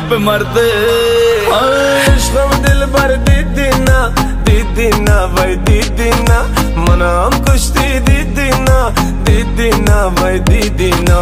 पे मरते। दिल भर दीदी ना दीदी ना भाई, दीदी ना। मना हम कुश्ती, दीदी ना दीदी ना भाई, दीदी ना।